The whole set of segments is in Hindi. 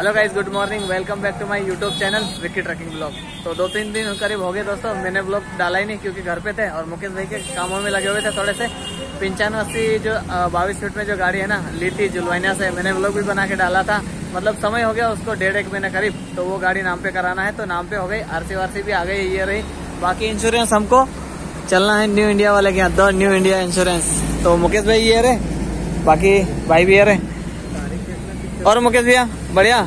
Hello guys good morning welcome back to my YouTube channel Vicky trucking blog तो दो तीन दिन करीब हो गए दोस्तों, मैंने ब्लॉग डाला ही नहीं क्योंकि घर पे थे और मुकेश भाई के कामों में लगे हुए थे थोड़े से। पंचानवे अस्सी जो बाईस फीट में जो गाड़ी है ना, ली थी जुलवाइना से, मैंने ब्लॉग भी बना के डाला था। मतलब समय हो गया उसको डेढ़ एक महीने करीब तो वो गाड़ी नाम पे कराना है तो नाम पे हो गई। आरसी वारसी भी आ गई, ये रही। बाकी इंश्योरेंस हमको चलना है न्यू इंडिया वाले के यहाँ दो न्यू इंडिया इंश्योरेंस तो मुकेश भाई ये रहे, बाकी भाई भी ये रहे। और मुकेश भैया? बढ़िया।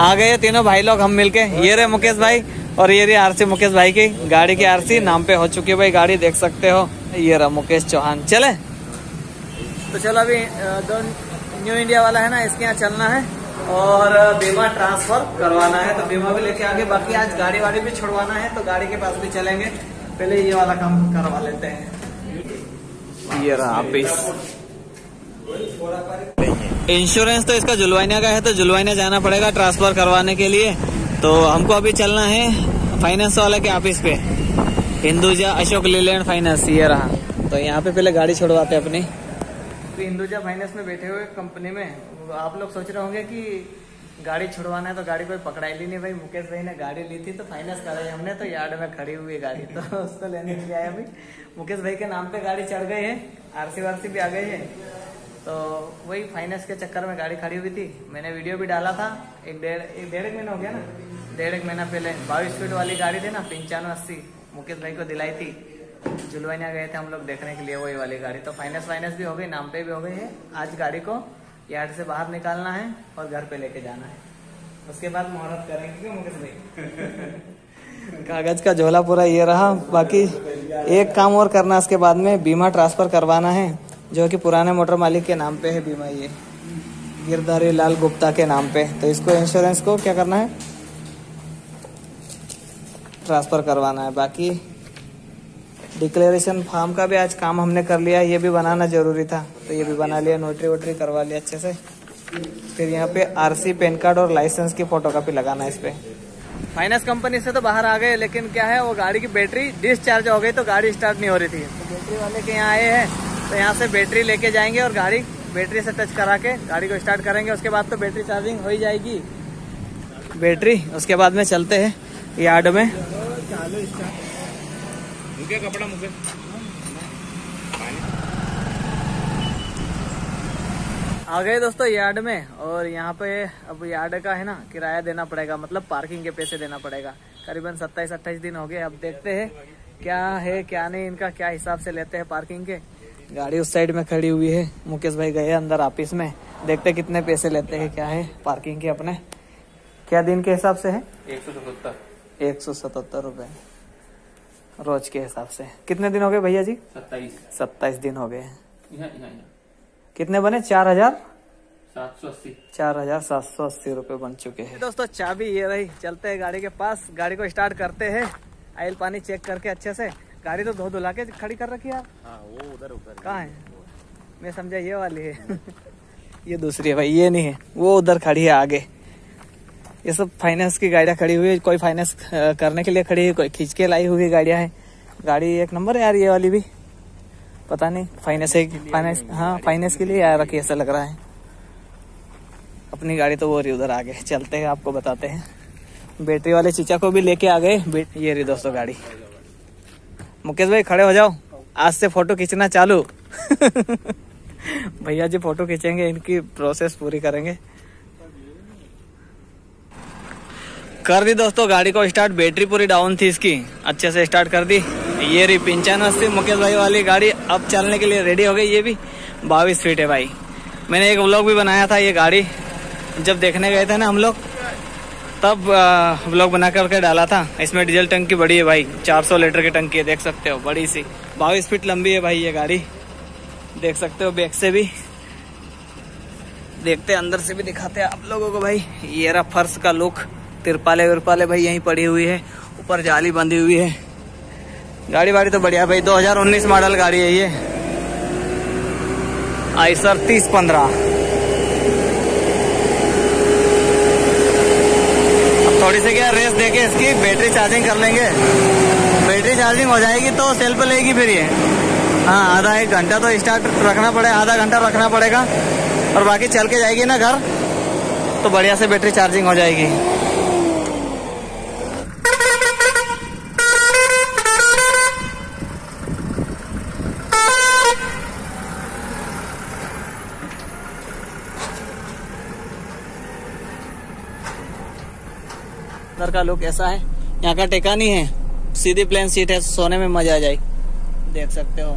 आ गए तीनों भाई लोग हम मिलके। ये रहे मुकेश भाई और ये रही आरसी मुकेश भाई की। गाड़ी की आरसी नाम पे हो चुकी है भाई गाड़ी देख सकते हो। ये रहा मुकेश चौहान। चले। तो चलो अभी दो न्यू इंडिया वाला है ना इसके यहाँ चलना है और बीमा ट्रांसफ़र करवाना है। तो बीमा भी लेके आगे बाकी आज गाड़ी वाड़ी भी छुड़वाना है तो गाड़ी के पास भी चलेंगे। पहले ये वाला काम करवा लेते हैं। ये रहा ऑफ़िस। इंश्योरेंस तो इसका जुलवाइना का है तो जुलवाइना जाना पड़ेगा ट्रांसफ़र करवाने के लिए। तो हमको अभी चलना है फाइनेंस वाले के ऑफ़िस पे। हिंदुजा अशोक लीलैंड फाइनेंस ये रहा। तो यहाँ पे पहले गाड़ी छोड़वाते अपनी। तो हिंदुजा फाइनेंस में बैठे हुए कंपनी में। आप लोग सोच रहे होंगे कि गाड़ी छुड़वाना है तो गाड़ी कोई पकड़ाई ली नहीं भाई। मुकेश भाई ने गाड़ी ली थी तो फाइनेंस कराई हमने तो यार्ड में खड़ी हुई गाड़ी। तो उसको लेने के लिए आया भाई मुकेश भाई के नाम पे गाड़ी चढ़ गई है। आरसी वारसी भी आ गई है। तो वही फाइनेंस के चक्कर में गाड़ी खड़ी हुई थी। मैंने वीडियो भी डाला था। एक डेढ़ एक डेढ़ एक महीना हो गया ना? डेढ़ एक महीना पहले। बाईस फीट वाली गाड़ी थी ना पंचानवे अस्सी। मुकेश भाई को दिलाई थी। जुलवाइना गए थे हम लोग देखने के लिए वही वाली गाड़ी। तो फाइनेंस वाइनेंस भी हो गई नाम पे भी हो गई है। आज गाड़ी को यार्ड से बाहर निकालना है और घर पे लेके जाना है। उसके बाद मुहूर्त करेंगे क्यों मुकेश भाई? कागज़ का झोला पूरा ये रहा। बाकी एक काम और करना उसके बाद में बीमा ट्रांसफ़र करवाना है। जो कि पुराने मोटर मालिक के नाम पे है बीमा ये। गिरधारी लाल गुप्ता के नाम पे। तो इसको इंश्योरेंस को क्या करना है? ट्रांसफ़र करवाना है। बाकी डिक्लेरेशन फॉर्म का भी आज काम हमने कर लिया। ये भी बनाना ज़रूरी था। तो ये भी बना लिया नोटरी वोटरी करवा लिया अच्छे से। फिर यहाँ पे आरसी पैन कार्ड और लाइसेंस की फ़ोटो कॉपी लगाना है इस पे। फाइनेंस कंपनी से तो बाहर आ गए, लेकिन क्या है, वो गाड़ी की बैटरी डिस्चार्ज हो गई तो गाड़ी स्टार्ट नहीं हो रही थी। तो बैटरी वाले के यहाँ आए हैं। तो यहाँ से बैटरी लेके जाएँगे और गाड़ी बैटरी से टच करा के गाड़ी को स्टार्ट करेंगे। उसके बाद तो बैटरी चार्जिंग हो ही जाएगी। बैटरी उसके बाद में चलते हैं यार्ड में। कपड़ा मुझे आ गए दोस्तों यार्ड में और यहाँ पे अब यार्ड का है ना किराया देना पड़ेगा मतलब पार्किंग के पैसे देना पड़ेगा। करीबन सत्ताईस अट्ठाईस दिन हो गए अब देखते हैं क्या है क्या नहीं इनका क्या हिसाब से लेते हैं पार्किंग के। गाड़ी उस साइड में खड़ी हुई है। मुकेश भाई गए अंदर ऑफ़िस में। देखते कितने पैसे लेते हैं क्या है पार्किंग के अपने। क्या दिन के हिसाब से है? एक सौ सतहत्तर। एक सौ सतहत्तर रूपए। रोज के हिसाब से। कितने दिन हो गए भैया जी? सत्ताईस। सत्ताईस दिन हो गए। कितने बने? चार हज़ार? सात सौ अस्सी। चार हज़ार सात सौ अस्सी रूपए बन चुके हैं। दोस्तों चाबी ये रही। चलते हैं गाड़ी के पास। गाड़ी को स्टार्ट करते हैं। आयल पानी चेक करके अच्छे से। गाड़ी तो धो धुला के खड़ी कर रखी यार हाँ वो उधर उधर। कहाँ है? मैं समझा ये वाली है। ये दूसरी है भाई ये नहीं है। वो उधर खड़ी है आगे। ये सब फाइनेंस की गाड़ियाँ खड़ी हुई है। कोई फाइनेंस करने के लिए खड़ी है कोई खींच के लाई हुई गाड़ियाँ हैं। गाड़ी एक नंबर है यार ये वाली भी। पता नहीं फाइनेंस है फाइनेंस हाँ फाइनेंस के लिए यार रखी ऐसा लग रहा है। अपनी गाड़ी तो वो रही उधर आगे। चलते हैं आपको बताते हैं। बैटरी वाले चीचा को भी लेके आ गए। ये रही दोस्तों गाड़ी। मुकेश भाई, खड़े हो जाओ। आज से फ़ोटो खींचना चालू। भैया जी फ़ोटो खींचेंगे, इनकी प्रोसेस पूरी करेंगे। कर दी दोस्तों, गाड़ी को स्टार्ट बैटरी पूरी डाउन थी इसकी। अच्छे से स्टार्ट कर दी। ये रही पिंचान मुकेश भाई वाली गाड़ी। अब चलने के लिए रेडी हो गई ये भी। बाईस फीट है भाई। मैंने एक व्लॉग भी बनाया था ये गाड़ी। जब देखने गए थे ना हम लोग तब ब्लॉग बना करके डाला था। इसमें डीजल टंकी बड़ी है भाई। 400 लीटर की टंकी है, देख सकते हो, बड़ी सी। बाईस फीट लंबी है भाई ये गाड़ी। देख सकते हो बैक से भी। देखते अंदर से भी दिखाते हैं आप लोगों को भाई। ये रहा फर्श का लुक तिरपाले विरपाले भाई यहीं पड़ी हुई है। ऊपर जाली बंधी हुई है। गाड़ी वाड़ी तो बढ़िया भाई। 2019 मॉडल गाड़ी है ये। आईसर तीस पंद्रह। थोड़ी सी क्या रेस देके इसकी बैटरी चार्जिंग कर लेंगे? बैटरी चार्जिंग हो जाएगी तो सेल सेल्फ लेगी फिर ये। हाँ आधा एक घंटा तो स्टार्ट रखना पड़े, आधा घंटा रखना पड़ेगा। और बाकी चल के जाएगी ना घर तो बढ़िया से बैटरी चार्जिंग हो जाएगी। का लुक ऐसा है यहाँ का टेका नहीं है। सीधी प्लेन सीट है सोने में मज़ा आ जाए देख सकते हो।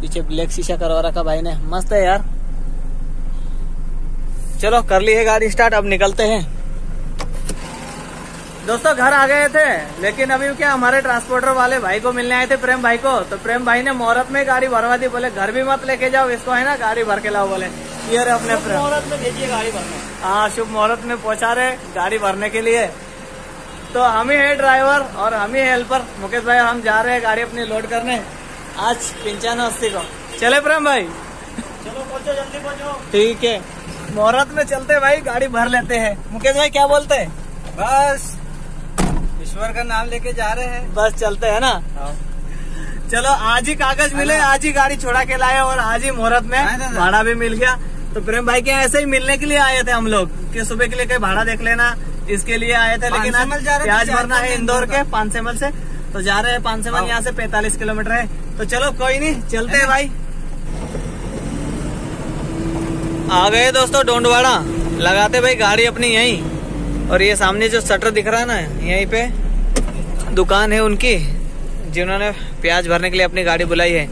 पीछे ब्लैक शीशा करवा रखा भाई ने। मस्त है यार। चलो कर ली है गाड़ी स्टार्ट अब निकलते हैं। दोस्तों घर आ गए थे लेकिन अभी क्या हमारे ट्रांसपोर्टर वाले भाई को मिलने आए थे प्रेम भाई को। तो प्रेम भाई ने मोहरत में गाड़ी भरवा दी बोले घर भी मत लेके जाओ इसको है ना गाड़ी भर के लाओ बोले। ये अपने प्रेम। मुहूर्त में भेजिए गाड़ी भरने। हाँ शुभ मुहूर्त में पहुँचा रहे गाड़ी भरने के लिए। तो हम ही है ड्राइवर और हम ही है हेल्पर मुकेश भाई हम जा रहे हैं गाड़ी अपनी लोड करने. आज पंचानवे अस्सी को. चले प्रेम भाई. चलो पहुंचो जल्दी पहुंचो. ठीक है. मुहूर्त में चलते भाई गाड़ी भर लेते हैं. मुकेश भाई क्या बोलते हैं? बस. ईश्वर का नाम लेके जा रहे हैं. बस चलते हैं ना? चलो आज ही कागज़ मिले आज ही गाड़ी छोड़ा के लाए और आज ही मुहूर्त में हाँ, हाँ, हाँ। भाड़ा भी मिल गया. तो प्रेम भाई के ऐसे ही मिलने के लिए आए थे हम लोग कि सुबह के लिए कहीं भाड़ा देख लेना इसके लिए आए थे लेकिन प्याज भरना है इंदौर के पानसेमल से तो जा रहे हैं पानसेमल हाँ। यहाँ से पैंतालीस किलोमीटर है। तो चलो कोई नहीं चलते हैं भाई। आ गए दोस्तों डोंडवाड़ा। लगाते भाई गाड़ी अपनी यहीं। और ये सामने जो शटर दिख रहा है ना यहीं पे दुकान है उनकी जिन्होंने प्याज भरने के लिए अपनी गाड़ी बुलाई है।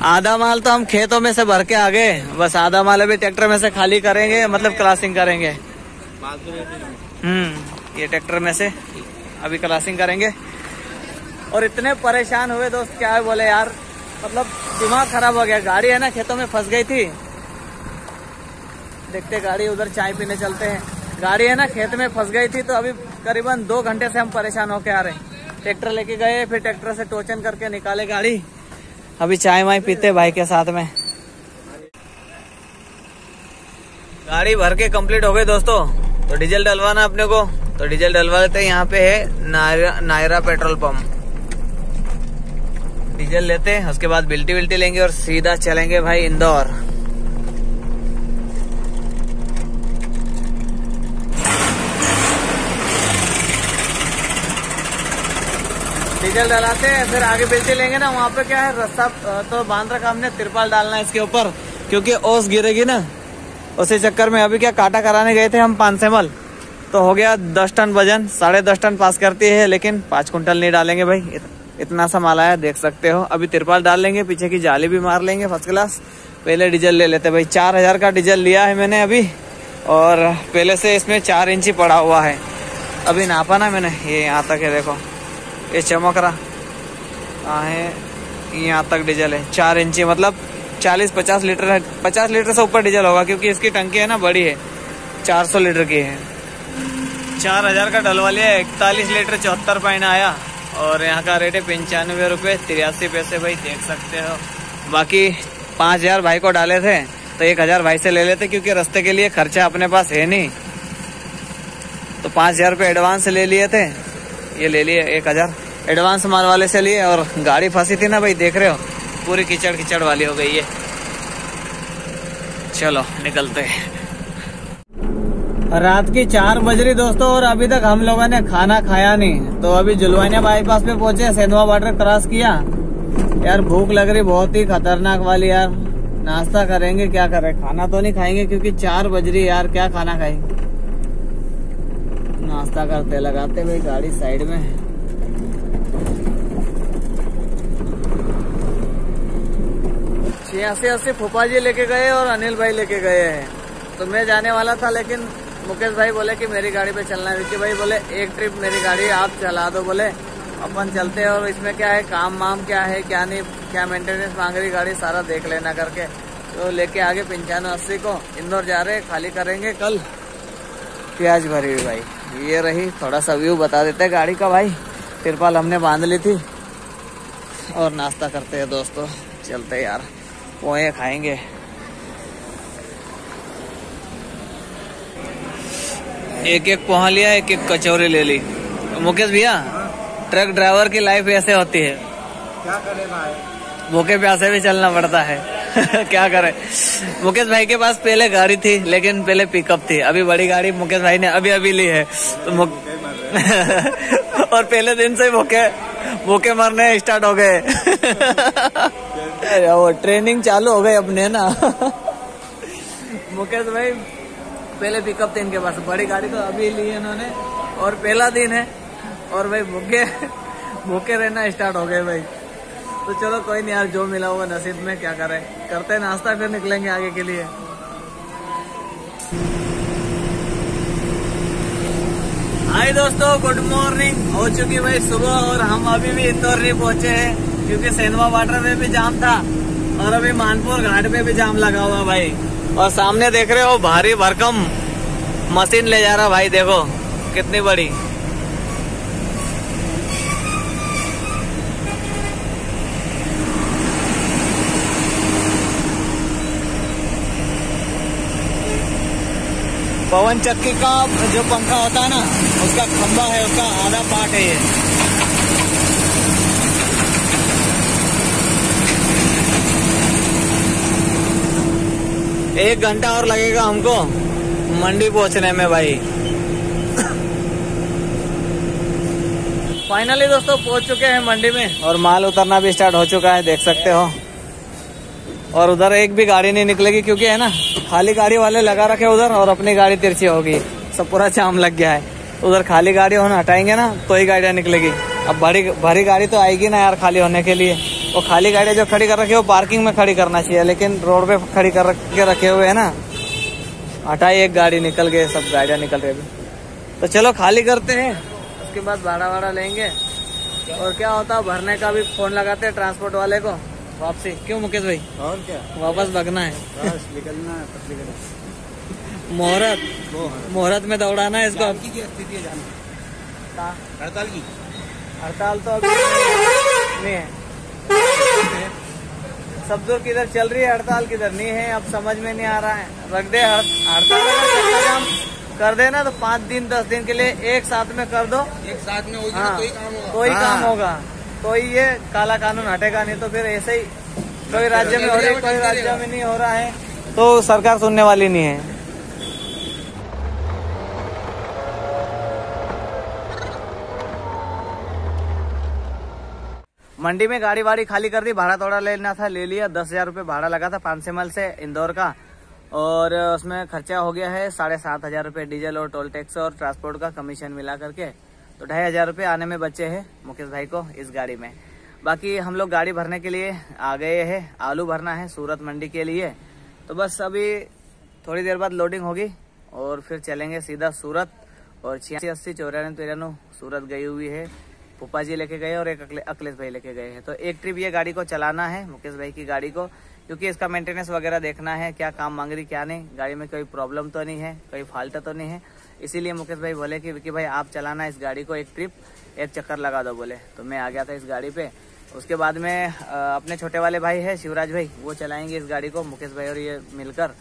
आधा माल तो हम खेतों में से भर के आ गए। बस आधा माल अभी ट्रैक्टर में से खाली करेंगे मतलब क्लासिंग करेंगे। हम्म ये ट्रैक्टर में से अभी क्लासिंग करेंगे। और इतने परेशान हुए दोस्त, क्या है बोले यार। मतलब दिमाग खराब हो गया। गाड़ी है ना, खेतों में फंस गई थी। देखते गाड़ी उधर चाय पीने चलते हैं। गाड़ी है ना, खेत में फंस गई थी तो अभी करीबन दो घंटे से हम परेशान होके आ रहे हैं। ट्रैक्टर लेके गए, फिर ट्रैक्टर से टोचन करके निकाले गाड़ी। अभी चाय वाय पीते भाई के साथ में। गाड़ी भर के कंप्लीट हो गई दोस्तों। तो डीजल डलवाना अपने को। तो डीजल डलवा लेते यहाँ पे है Nayara, Nayara petrol pump. Diesel लेते उसके बाद बिल्टी बिल्टी लेंगे और सीधा चलेंगे भाई इंदौर। डीजल डलाते हैं फिर आगे बिल्टी लेंगे ना वहाँ पे क्या है रास्ता तो बाँध रखा हमने तिरपाल डालना है इसके ऊपर क्योंकि ओस गिरेगी ना। उसी चक्कर में अभी क्या काटा कराने गए थे हम पानसेमल तो हो गया दस टन वज़न साढ़े दस टन पास करती है लेकिन पाँच कुंटल नहीं डालेंगे भाई इत, इतना सा माल आया देख सकते हो। अभी तिरपाल डाल लेंगे पीछे की जाली भी मार लेंगे फ़र्स्ट क्लास पहले डीजल ले लेते भाई चार हज़ार का डीजल लिया है मैंने अभी और पहले से इसमें चार इंची पड़ा हुआ है। अभी नापा ना मैंने ये यहाँ तक है देखो। ये चमक रहा। कहाँ है यहाँ तक डीजल है। चार इंची मतलब चालीस, पचास लीटर है। पचास लीटर से ऊपर डीजल होगा, क्योंकि इसकी टंकी है ना, बड़ी है। चार सौ लीटर की है। चार हज़ार का डलवा लिया इकतालीस लीटर चौहत्तर पॉइंट आया। और यहाँ का रेट है पंचानवे रुपये तिरासी पैसे भाई, देख सकते हो। बाकी पाँच हज़ार भाई को डाले थे तो एक हज़ार भाई से ले लेते, क्योंकि रास्ते के लिए खर्चा अपने पास है नहीं। तो पाँच हज़ार रुपये एडवांस ले लिए थे। ये ले लिए एक हज़ार। एडवांस माल वाले से लिए और गाड़ी फंसी थी ना भाई, देख रहे हो? पूरी कीचड़ कीचड़ वाली हो गई है चलो, निकलते हैं। रात की चार बज रही दोस्तों और अभी तक हम लोगों ने खाना खाया नहीं। तो अभी जुलवानिया बाईपास पे पहुँचे, सेंधवा बॉर्डर क्रॉस किया। यार, भूख लग रही बहुत ही खतरनाक वाली यार। नाश्ता करेंगे, क्या करें? खाना तो नहीं खाएँगे क्योंकि चार बज रही यार, क्या खाना खाएँगे? नाश्ता करते, लगाते भाई गाड़ी साइड में। छियासी अस्सी फूफा जी लेके गए और अनिल भाई लेके गए हैं। तो मैं जाने वाला था, लेकिन मुकेश भाई बोले कि मेरी गाड़ी पे चलना है। विक्की भाई बोले, एक ट्रिप मेरी गाड़ी आप चला दो, बोले। अपन चलते हैं और इसमें क्या है, काम वाम क्या है, क्या नहीं, क्या मेंटेनेंस मांग रही गाड़ी, सारा देख लेना करके। तो लेके आगे पंचानवे अस्सी को, इंदौर जा रहे खाली करेंगे कल। प्याज भरी हुई भाई। ये रही थोड़ा सा व्यू बता देते हैं गाड़ी का भाई। तिरपाल हमने बाँध ली थी। और नाश्ता करते हैं दोस्तों। चलते यार पोहे खाएँगे। एक एक पोहा लिया एक एक कचौरी ले ली। मुकेश भैया ट्रक ड्राइवर की लाइफ ऐसे होती है। क्या करे भाई? भूखे प्यासे भी चलना पड़ता है। क्या करें? मुकेश भाई के पास पहले गाड़ी थी, लेकिन पहले पिकअप थी। अभी बड़ी गाड़ी मुकेश भाई ने अभी अभी ली है। तो मुक... और पहले दिन से भूखे भूखे मरने स्टार्ट हो गए। वो ट्रेनिंग चालू हो गई अपने ना। मुकेश भाई, पहले पिकअप थे इनके पास। बड़ी गाड़ी तो अभी ली है इन्होंने। और पहला दिन है। और भाई भूखे भूखे रहना स्टार्ट हो गए भाई। तो चलो कोई नहीं यार, जो मिला हुआ नसीब में, क्या करें? करते हैं नाश्ता, फिर निकलेंगे आगे के लिए। हाय दोस्तों गुड मॉर्निंग हो चुकी भाई सुबह और हम अभी भी इंदौर नहीं पहुँचे हैं, क्योंकि सेनवा वाटर में भी जाम था और अभी मानपुर घाट में भी जाम लगा हुआ भाई। और सामने देख रहे हो, भारी भरकम मशीन ले जा रहा भाई, देखो, कितनी बड़ी। पवन चक्की का जो पंखा होता है ना, उसका खंबा है, उसका आधा पार्ट है ये। एक घंटा और लगेगा हमको मंडी पहुँचने में भाई। फाइनली दोस्तों, पहुँच चुके हैं मंडी में और माल उतरना भी स्टार्ट हो चुका है, देख सकते हो। और उधर एक भी गाड़ी नहीं निकलेगी क्योंकि है ना, खाली गाड़ी वाले लगा रखे उधर और अपनी गाड़ी तिरछी होगी। सब पूरा जाम लग गया है। उधर खाली गाड़ी होना हटाएँगे ना तो ही गाड़ियाँ निकलेगी। अब बड़ी, भरी गाड़ी तो आएगी ना यार खाली होने के लिए। वो खाली गाड़ी जो खड़ी कर रखी है, वो पार्किंग में खड़ी करना चाहिए, लेकिन रोड पे खड़ी कर के रखे हुए है ना। हटाई एक गाड़ी, निकल गए, सब गाड़ियाँ निकल रही तो चलो खाली करते हैं, उसके बाद भाड़ा वाड़ा लेंगे। और क्या होता है भरने का भी फ़ोन लगाते हैं ट्रांसपोर्ट वाले को। वापसी। क्यों मुकेश भाई? और क्या? वापस भगना है। बस निकलना है पतली मुहूर्त। मुहूर्त में दौड़ाना है इसको। की क्या स्थिति है जानना हड़ताल की? हड़ताल तो अभी नहीं है। सब दूर किधर चल रही है हड़ताल किधर? नहीं है अब समझ में नहीं आ रहा है। रख दे हड़ताल अगर चक्का कर देना तो पाँच दिन दस दिन के लिए एक साथ में कर दो। एक साथ में होगी हाँ, तो ही काम होगा। तो ही। काम हाँ। होगा। ही ये काला कानून हटेगा नहीं तो फिर ऐसे ही कोई राज्य में हो रही है कोई राज्य में नहीं हो रहा है तो सरकार सुनने वाली नहीं है। मंडी में गाड़ी वाड़ी खाली कर दी, भाड़ा थोड़ा लेना था, ले लिया, दस हज़ार रुपये भाड़ा लगा था पाँच पानसेमल से इंदौर का। और उसमें खर्चा हो गया है साढ़े सात हज़ार रुपये डीजल और टोल टैक्स और ट्रांसपोर्ट का कमीशन मिला करके। तो ढाई हज़ार रुपये आने में बचे हैं मुकेश भाई को इस गाड़ी में। बाकी हम लोग गाड़ी भरने के लिए आ गए हैं, आलू भरना है सूरत मंडी के लिए। तो बस अभी थोड़ी देर बाद लोडिंग होगी और फिर चलेंगे सीधा सूरत और छियासी अस्सी चौरानवे तिरानवे सूरत गई हुई है। पुप्पा जी लेके गए और एक अखिलेश भाई लेके गए हैं। तो एक ट्रिप ये गाड़ी को चलाना है, मुकेश भाई की गाड़ी को। क्योंकि इसका मेंटेनेंस वगैरह देखना है, क्या काम मांग रही, क्या नहीं। गाड़ी में कोई प्रॉब्लम तो नहीं है, कोई फाल्ट तो नहीं है। इसीलिए मुकेश भाई बोले कि, विकी भाई, आप चलाना इस गाड़ी को एक ट्रिप एक चक्कर लगा दो, बोले। तो मैं आ गया था इस गाड़ी पे। उसके बाद में अपने छोटे वाले भाई है, शिवराज भाई, वो चलाएँगे इस गाड़ी को, मुकेश भाई और ये मिलकर।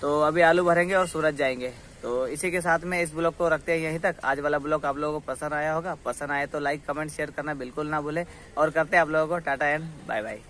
तो अभी आलू भरेंगे और सूरज जाएँगे। तो इसी के साथ में इस ब्लॉग को रखते हैं यहीं तक। आज वाला ब्लॉग आप लोगों को पसंद आया होगा। पसंद आए तो लाइक, कमेंट, शेयर करना बिल्कुल ना भूले। और करते हैं आप लोगों को टाटा एंड बाय बाय।